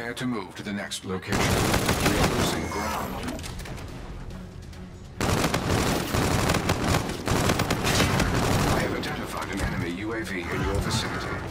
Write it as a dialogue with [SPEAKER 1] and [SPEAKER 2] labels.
[SPEAKER 1] Prepare to move to the next location. We are losing ground. I have identified an enemy UAV in your vicinity.